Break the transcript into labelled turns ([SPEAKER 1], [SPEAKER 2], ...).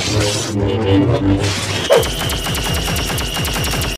[SPEAKER 1] Thank